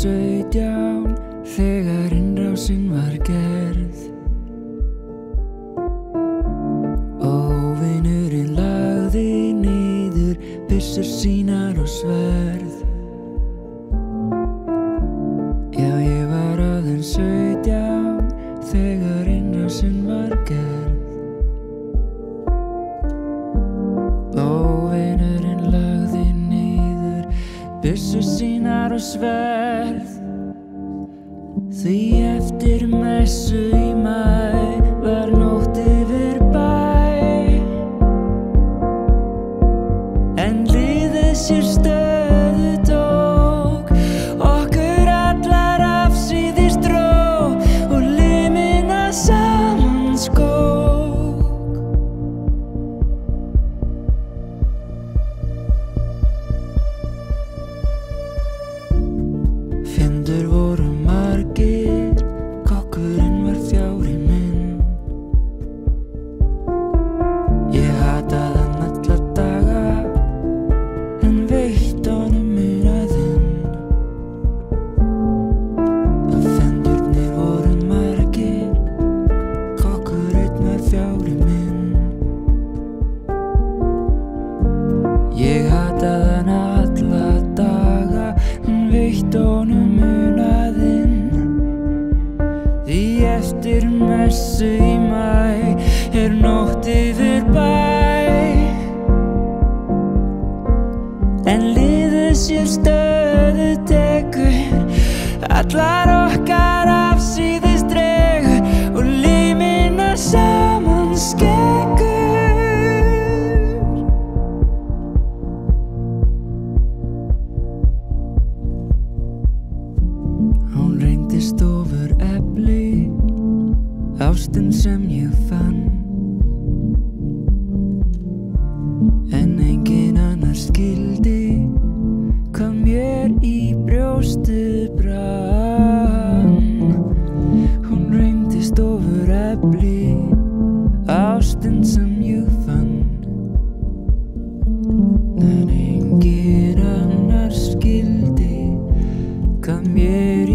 碎掉 Byssu sínar og sverð. Því eftir messu í mæ Var nótt yfir bæ. En liðið sér stöðu tók Okkur allar afsýðist dró Og limina saman skók Ég hataði hann alla daga En veitt honum munaðinn. Því eftir messu í mæ Er nótt yfir bæ. En liðið sér stöðu tekur Allar okkar afsýðist dregur sem ég fann En engin annar skildi Hvað mér í brjóstu brann. Hún reyndist ofur ebli Ástinn sem ég fann. En engin annar skildi Hvað mér